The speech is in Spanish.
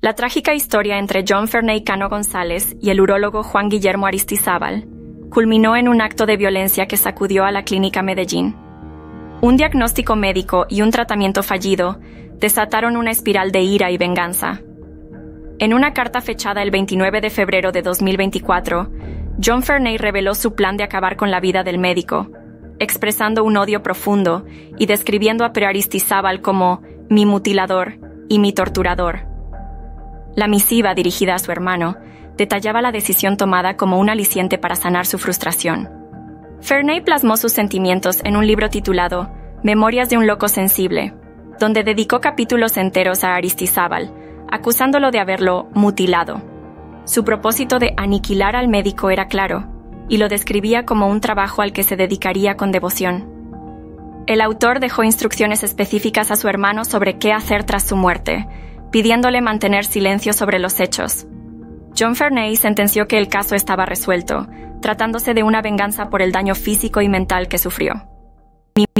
La trágica historia entre John Ferney Cano González y el urólogo Juan Guillermo Aristizábal culminó en un acto de violencia que sacudió a la clínica Medellín. Un diagnóstico médico y un tratamiento fallido desataron una espiral de ira y venganza. En una carta fechada el 29 de febrero de 2024, John Ferney reveló su plan de acabar con la vida del médico, expresando un odio profundo y describiendo a Aristizábal como mi mutilador y mi torturador. La misiva dirigida a su hermano detallaba la decisión tomada como un aliciente para sanar su frustración. Ferney plasmó sus sentimientos en un libro titulado Memorias de un loco sensible, donde dedicó capítulos enteros a Aristizábal, acusándolo de haberlo mutilado. Su propósito de aniquilar al médico era claro, y lo describía como un trabajo al que se dedicaría con devoción. El autor dejó instrucciones específicas a su hermano sobre qué hacer tras su muerte, pidiéndole mantener silencio sobre los hechos. John Ferney sentenció que el caso estaba resuelto, tratándose de una venganza por el daño físico y mental que sufrió.